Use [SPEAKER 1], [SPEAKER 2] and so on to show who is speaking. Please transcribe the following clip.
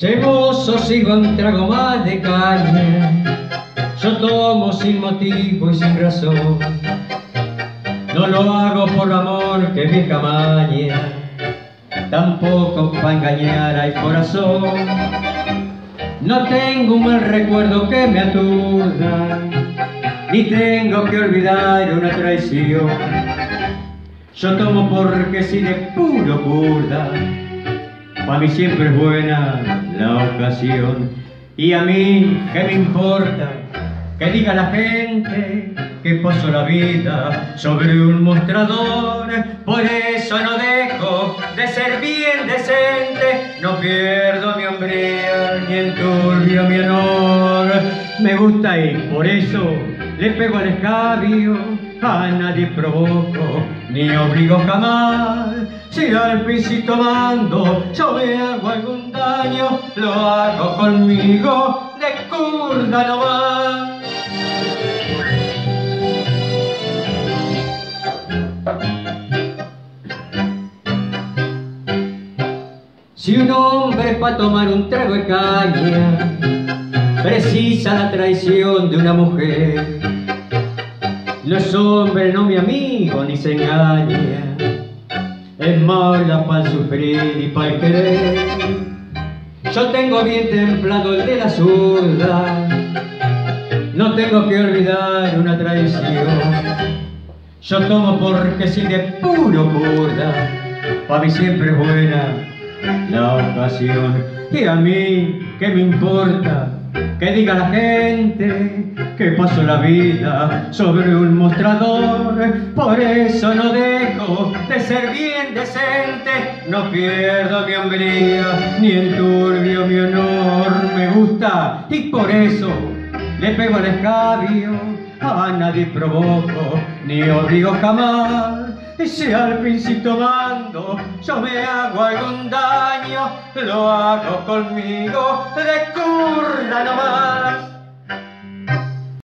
[SPEAKER 1] Che mozo, sigo un trago más de caña, yo tomo sin motivo y sin razón. No lo hago por amor que vieja maña, tampoco para engañar al corazón. No tengo un mal recuerdo que me aturda, ni tengo que olvidar una traición. Yo tomo porque si de puro burda, para mí siempre es buena la ocasión. Y a mí, ¿qué me importa? Que diga la gente que paso la vida sobre un mostrador. Por eso no dejo de ser bien decente, no pierdo mi honor. Me gusta y por eso le pego al escabio, a nadie provoco ni obligo jamás. Si al pisito mando yo me hago algún daño, lo hago conmigo de curda nomás. Si un hombre para tomar un trago de caña precisa la traición de una mujer, los hombres no mi amigo ni se engaña, es mala para sufrir y para querer. Yo tengo bien templado el de la zurda, no tengo que olvidar una traición. Yo tomo porque si de puro burda, para mí siempre es buena la ocasión. Y a mí, ¿qué me importa? Que diga la gente que paso la vida sobre un mostrador. Por eso no dejo de ser bien decente, no pierdo mi hombría ni enturbio mi honor. Me gusta y por eso le pego al escabio, a nadie provoco ni obligo jamás. Y si al pincito mando yo me hago algún daño, lo hago conmigo de curda nomás.